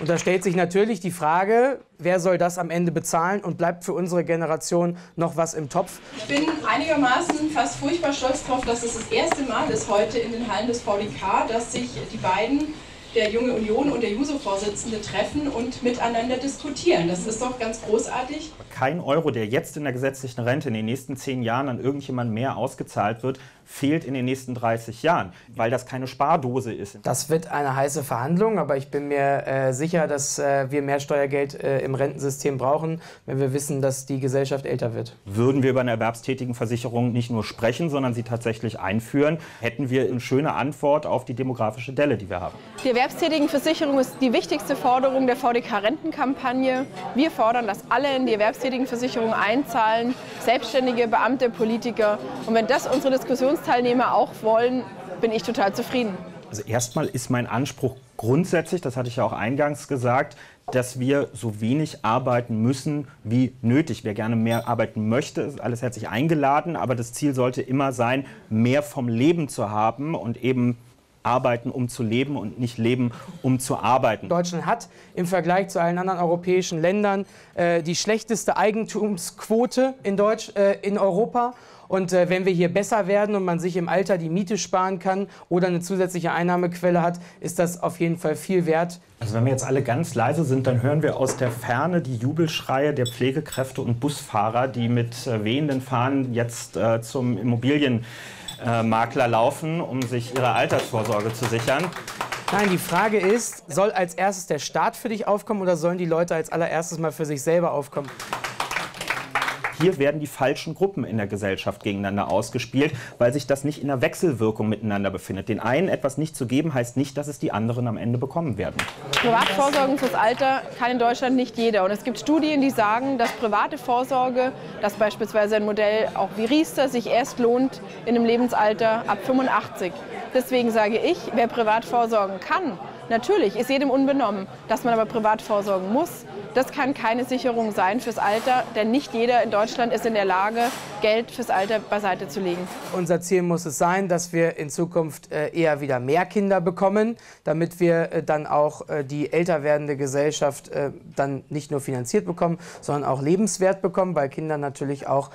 Und da stellt sich natürlich die Frage, wer soll das am Ende bezahlen und bleibt für unsere Generation noch was im Topf? Ich bin einigermaßen fast furchtbar stolz darauf, dass es das erste Mal ist heute in den Hallen des VDK, dass sich die beiden der Junge Union und der Juso-Vorsitzende treffen und miteinander diskutieren. Das ist doch ganz großartig. Kein Euro, der jetzt in der gesetzlichen Rente in den nächsten zehn Jahren an irgendjemand mehr ausgezahlt wird, fehlt in den nächsten 30 Jahren, weil das keine Spardose ist. Das wird eine heiße Verhandlung, aber ich bin mir äh, sicher, dass äh, wir mehr Steuergeld äh, im Rentensystem brauchen, wenn wir wissen, dass die Gesellschaft älter wird. Würden wir über eine erwerbstätigen Versicherung nicht nur sprechen, sondern sie tatsächlich einführen, hätten wir eine schöne Antwort auf die demografische Delle, die wir haben. Die Erwerbstätigenversicherung ist die wichtigste Forderung der VDK-Rentenkampagne. Wir fordern, dass alle in die Erwerbstätigenversicherung einzahlen, Selbstständige, Beamte, Politiker. Und wenn das unsere Diskussionsteilnehmer auch wollen, bin ich total zufrieden. Also erstmal ist mein Anspruch grundsätzlich, das hatte ich ja auch eingangs gesagt, dass wir so wenig arbeiten müssen wie nötig. Wer gerne mehr arbeiten möchte, ist alles herzlich eingeladen, aber das Ziel sollte immer sein, mehr vom Leben zu haben und eben arbeiten, um zu leben und nicht leben, um zu arbeiten. Deutschland hat im Vergleich zu allen anderen europäischen Ländern äh, die schlechteste Eigentumsquote in, Deutsch, äh, in Europa. Und äh, wenn wir hier besser werden und man sich im Alter die Miete sparen kann oder eine zusätzliche Einnahmequelle hat, ist das auf jeden Fall viel wert. Also wenn wir jetzt alle ganz leise sind, dann hören wir aus der Ferne die Jubelschreie der Pflegekräfte und Busfahrer, die mit äh, wehenden Fahnen jetzt äh, zum Immobilienmakler laufen, um sich ihre Altersvorsorge zu sichern. Nein, die Frage ist, soll als erstes der Staat für dich aufkommen oder sollen die Leute als allererstes mal für sich selber aufkommen? Hier werden die falschen Gruppen in der Gesellschaft gegeneinander ausgespielt, weil sich das nicht in einer Wechselwirkung miteinander befindet. Den einen etwas nicht zu geben, heißt nicht, dass es die anderen am Ende bekommen werden. Privatvorsorgen fürs Alter kann in Deutschland nicht jeder. Und es gibt Studien, die sagen, dass private Vorsorge, dass beispielsweise ein Modell auch wie Riester sich erst lohnt in einem Lebensalter ab 85. Deswegen sage ich, wer privat vorsorgen kann, natürlich ist jedem unbenommen, dass man aber privat vorsorgen muss. Das kann keine Sicherung sein fürs Alter, denn nicht jeder in Deutschland ist in der Lage, Geld fürs Alter beiseite zu legen. Unser Ziel muss es sein, dass wir in Zukunft äh, eher wieder mehr Kinder bekommen, damit wir äh, dann auch äh, die älter werdende Gesellschaft dann nicht nur finanziert bekommen, sondern auch lebenswert bekommen, weil Kinder natürlich auch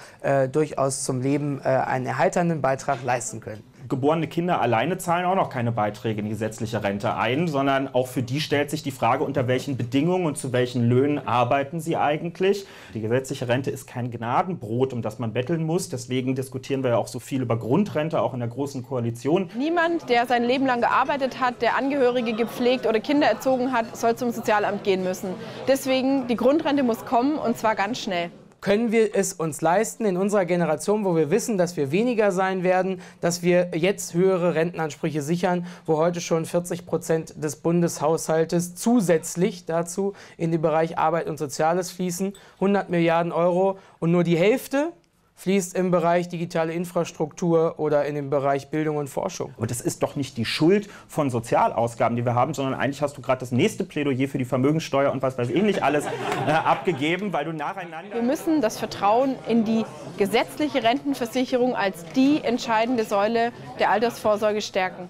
durchaus zum Leben einen erheiternden Beitrag leisten können geborene Kinder alleine zahlen auch noch keine Beiträge in die gesetzliche Rente ein, sondern auch für die stellt sich die Frage, unter welchen Bedingungen und zu welchen Löhnen arbeiten sie eigentlich. Die gesetzliche Rente ist kein Gnadenbrot, um das man betteln muss. Deswegen diskutieren wir ja auch so viel über Grundrente, auch in der Großen Koalition. Niemand, der sein Leben lang gearbeitet hat, der Angehörige gepflegt oder Kinder erzogen hat, soll zum Sozialamt gehen müssen. Deswegen, die Grundrente muss kommen und zwar ganz schnell können wir es uns leisten in unserer Generation, wo wir wissen, dass wir weniger sein werden, dass wir jetzt höhere Rentenansprüche sichern, wo heute schon 40 Prozent des Bundeshaushaltes zusätzlich dazu in den Bereich Arbeit und Soziales fließen, 100 Milliarden Euro und nur die Hälfte fließt im Bereich digitale Infrastruktur oder in den Bereich Bildung und Forschung. Aber das ist doch nicht die Schuld von Sozialausgaben, die wir haben, sondern eigentlich hast du gerade das nächste Plädoyer für die Vermögenssteuer und was weiß ich nicht alles äh, abgegeben, weil du nacheinander... Wir müssen das Vertrauen in die gesetzliche Rentenversicherung als die entscheidende Säule der Altersvorsorge stärken.